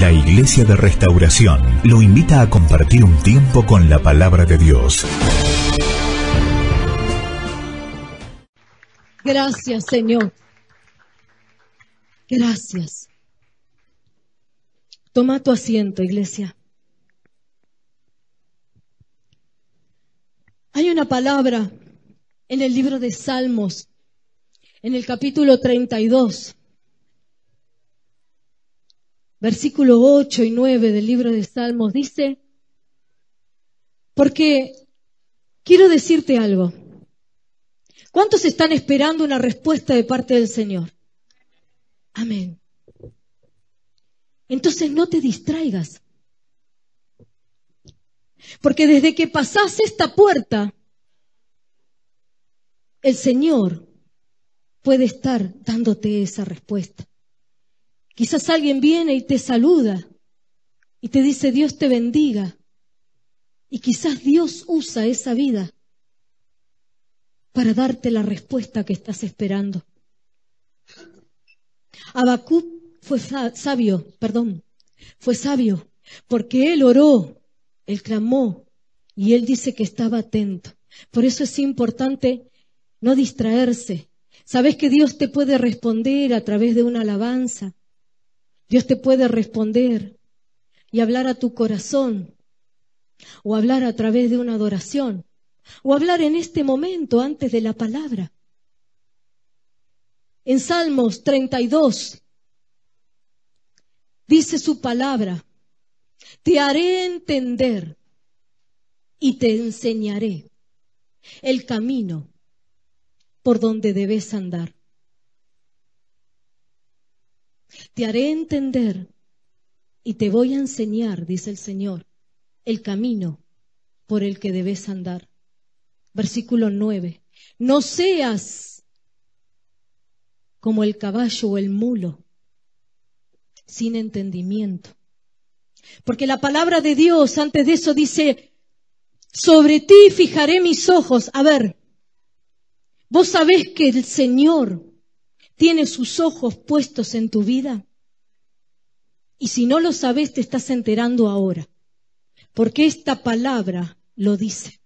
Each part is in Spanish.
La Iglesia de Restauración lo invita a compartir un tiempo con la palabra de Dios. Gracias, Señor. Gracias. Toma tu asiento, iglesia. Hay una palabra en el libro de Salmos, en el capítulo 32, versículo 8 y 9 del libro de Salmos, dice, porque quiero decirte algo. ¿Cuántos están esperando una respuesta de parte del Señor? Amén. Entonces no te distraigas. Porque desde que pasas esta puerta, el Señor puede estar dándote esa respuesta. Quizás alguien viene y te saluda y te dice Dios te bendiga. Y quizás Dios usa esa vida para darte la respuesta que estás esperando. Habacuc fue sabio, perdón, fue sabio, porque él oró, él clamó y él dice que estaba atento. Por eso es importante no distraerse. Sabes que Dios te puede responder a través de una alabanza, Dios te puede responder y hablar a tu corazón, o hablar a través de una adoración, o hablar en este momento antes de la palabra. En Salmos 32 dice su palabra, te haré entender y te enseñaré el camino por donde debes andar. Te haré entender y te voy a enseñar, dice el Señor, el camino por el que debes andar. Versículo 9. No seas como el caballo o el mulo, sin entendimiento. Porque la palabra de Dios antes de eso dice, sobre ti fijaré mis ojos. A ver, vos sabés que el Señor tiene sus ojos puestos en tu vida? Y si no lo sabes, te estás enterando ahora, porque esta palabra lo dice.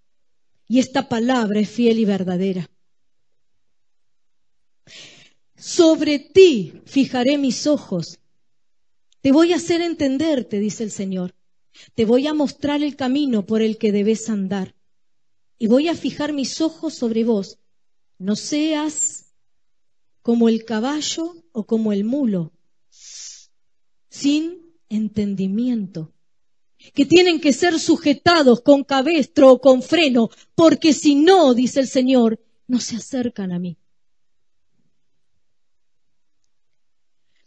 Y esta palabra es fiel y verdadera. Sobre ti fijaré mis ojos. Te voy a hacer entender, te dice el Señor. Te voy a mostrar el camino por el que debes andar. Y voy a fijar mis ojos sobre vos. No seas como el caballo o como el mulo, sin entendimiento, que tienen que ser sujetados con cabestro o con freno, porque si no, dice el Señor, no se acercan a mí.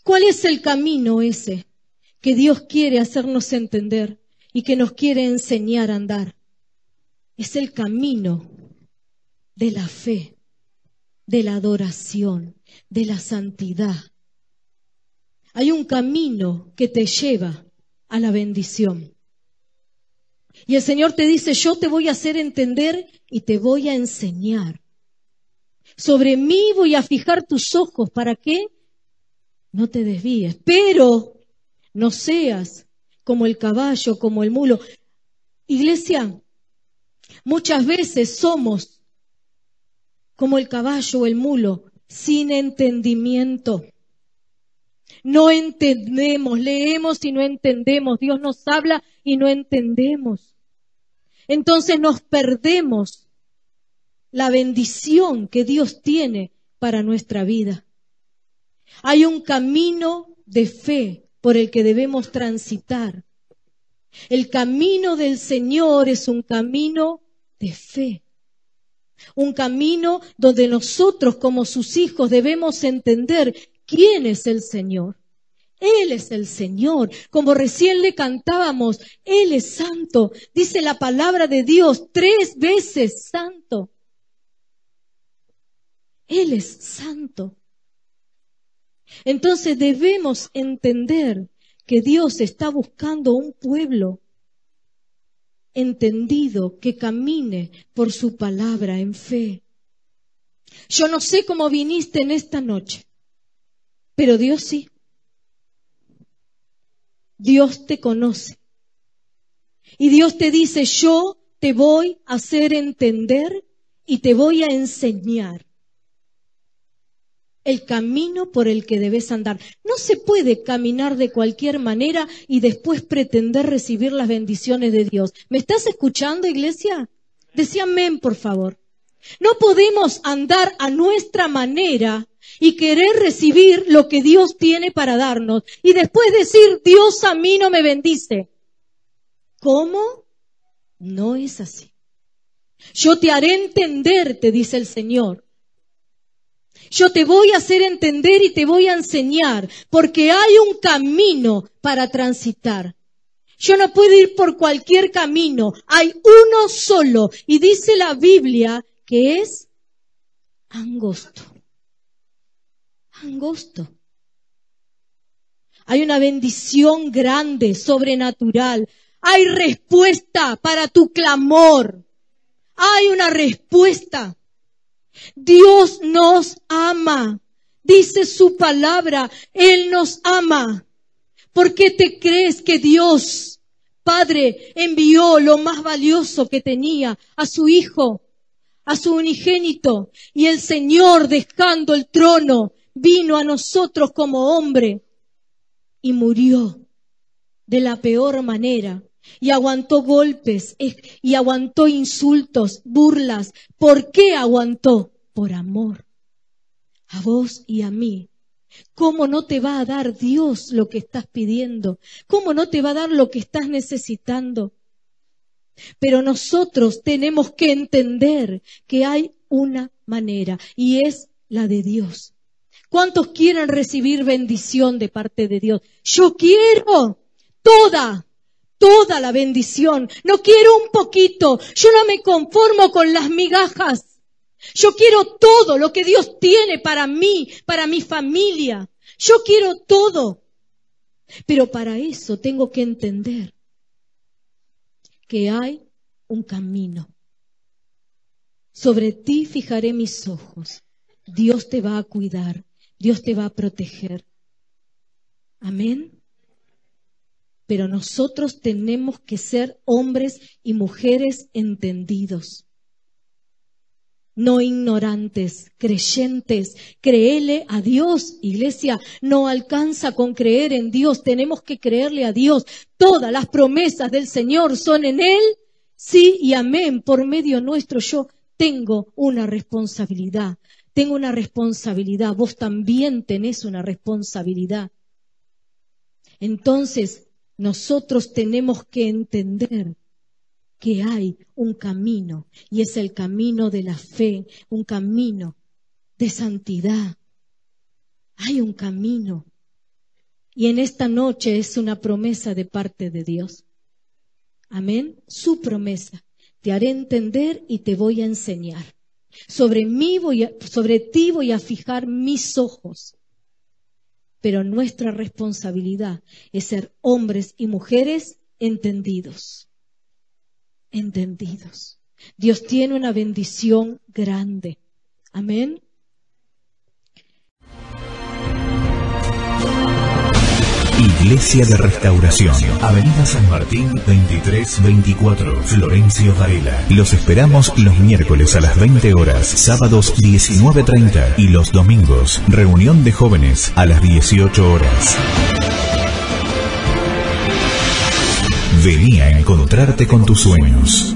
¿Cuál es el camino ese que Dios quiere hacernos entender y que nos quiere enseñar a andar? Es el camino de la fe, de la adoración, de la santidad. Hay un camino que te lleva a la bendición. Y el Señor te dice, yo te voy a hacer entender y te voy a enseñar. Sobre mí voy a fijar tus ojos. ¿Para qué? No te desvíes. Pero no seas como el caballo, como el mulo. Iglesia, muchas veces somos como el caballo o el mulo sin entendimiento. No entendemos, leemos y no entendemos, Dios nos habla y no entendemos. Entonces nos perdemos la bendición que Dios tiene para nuestra vida. Hay un camino de fe por el que debemos transitar. El camino del Señor es un camino de fe un camino donde nosotros como sus hijos debemos entender quién es el Señor. Él es el Señor. Como recién le cantábamos, Él es santo. Dice la palabra de Dios tres veces santo. Él es santo. Entonces debemos entender que Dios está buscando un pueblo entendido que camine por su palabra en fe. Yo no sé cómo viniste en esta noche, pero Dios sí. Dios te conoce. Y Dios te dice, yo te voy a hacer entender y te voy a enseñar el camino por el que debes andar. No se puede caminar de cualquier manera y después pretender recibir las bendiciones de Dios. ¿Me estás escuchando, iglesia? Decía amén, por favor. No podemos andar a nuestra manera y querer recibir lo que Dios tiene para darnos y después decir, Dios a mí no me bendice. ¿Cómo? No es así. Yo te haré entender, te dice el Señor. Yo te voy a hacer entender y te voy a enseñar, porque hay un camino para transitar. Yo no puedo ir por cualquier camino, hay uno solo. Y dice la Biblia que es angosto. Angosto. Hay una bendición grande, sobrenatural. Hay respuesta para tu clamor. Hay una respuesta. Dios nos ama. Dice su palabra, Él nos ama. ¿Por qué te crees que Dios, Padre, envió lo más valioso que tenía a su Hijo, a su unigénito? Y el Señor, dejando el trono, vino a nosotros como hombre y murió de la peor manera y aguantó golpes y aguantó insultos, burlas. ¿Por qué aguantó? Por amor. A vos y a mí. ¿Cómo no te va a dar Dios lo que estás pidiendo? ¿Cómo no te va a dar lo que estás necesitando? Pero nosotros tenemos que entender que hay una manera y es la de Dios. ¿Cuántos quieren recibir bendición de parte de Dios? Yo quiero toda toda la bendición. No quiero un poquito. Yo no me conformo con las migajas. Yo quiero todo lo que Dios tiene para mí, para mi familia. Yo quiero todo. Pero para eso tengo que entender que hay un camino. Sobre ti fijaré mis ojos. Dios te va a cuidar. Dios te va a proteger. Amén pero nosotros tenemos que ser hombres y mujeres entendidos, no ignorantes, creyentes. Créele a Dios, iglesia. No alcanza con creer en Dios, tenemos que creerle a Dios. Todas las promesas del Señor son en Él, sí y amén. Por medio nuestro yo tengo una responsabilidad. Tengo una responsabilidad. Vos también tenés una responsabilidad. Entonces, nosotros tenemos que entender que hay un camino y es el camino de la fe, un camino de santidad. Hay un camino. Y en esta noche es una promesa de parte de Dios. Amén. Su promesa. Te haré entender y te voy a enseñar. Sobre mí voy sobre ti voy a fijar mis ojos pero nuestra responsabilidad es ser hombres y mujeres entendidos. Entendidos. Dios tiene una bendición grande. Amén. Iglesia de Restauración, Avenida San Martín 2324, Florencio Varela. Los esperamos los miércoles a las 20 horas, sábados 19.30 y los domingos, reunión de jóvenes a las 18 horas. Venía a encontrarte con tus sueños.